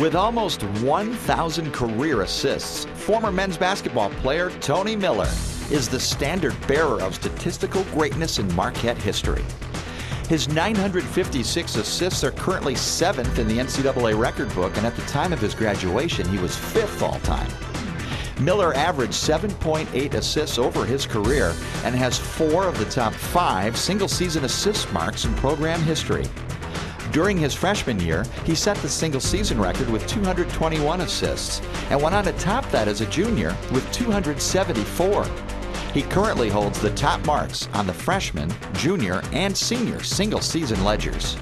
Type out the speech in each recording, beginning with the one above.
With almost 1,000 career assists, former men's basketball player Tony Miller is the standard bearer of statistical greatness in Marquette history. His 956 assists are currently seventh in the NCAA record book, and at the time of his graduation, he was fifth all time. Miller averaged 7.8 assists over his career and has four of the top five single season assist marks in program history. During his freshman year, he set the single season record with 221 assists and went on to top that as a junior with 274. He currently holds the top marks on the freshman, junior, and senior single season ledgers.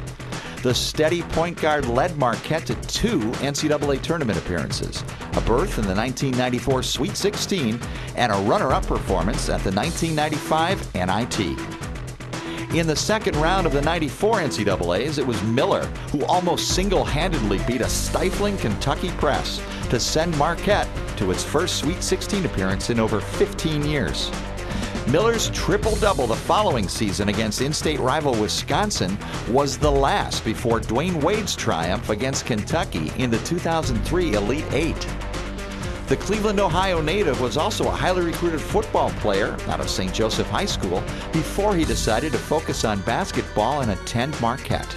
The steady point guard led Marquette to two NCAA tournament appearances, a berth in the 1994 Sweet 16, and a runner up performance at the 1995 NIT. In the second round of the 94 NCAAs, it was Miller who almost single handedly beat a stifling Kentucky press to send Marquette to its first Sweet 16 appearance in over 15 years. Miller's triple double the following season against in state rival Wisconsin was the last before Dwyane Wade's triumph against Kentucky in the 2003 Elite Eight. The Cleveland, Ohio native was also a highly recruited football player out of St. Joseph High School before he decided to focus on basketball and attend Marquette.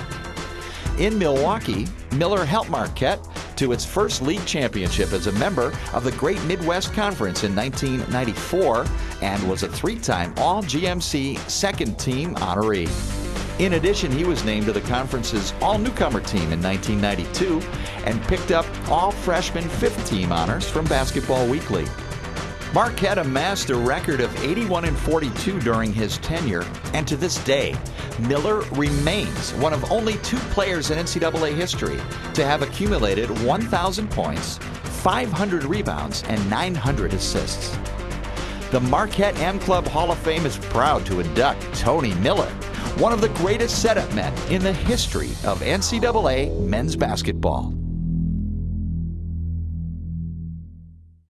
In Milwaukee, Miller helped Marquette to its first league championship as a member of the Great Midwest Conference in 1994 and was a three time All GMC second team honoree. In addition, he was named to the conference's all newcomer team in 1992 and picked up all freshman fifth team honors from Basketball Weekly. Marquette amassed a record of 81 and 42 during his tenure, and to this day, Miller remains one of only two players in NCAA history to have accumulated 1,000 points, 500 rebounds, and 900 assists. The Marquette M Club Hall of Fame is proud to induct Tony Miller one of the greatest setup men in the history of NCAA men's basketball.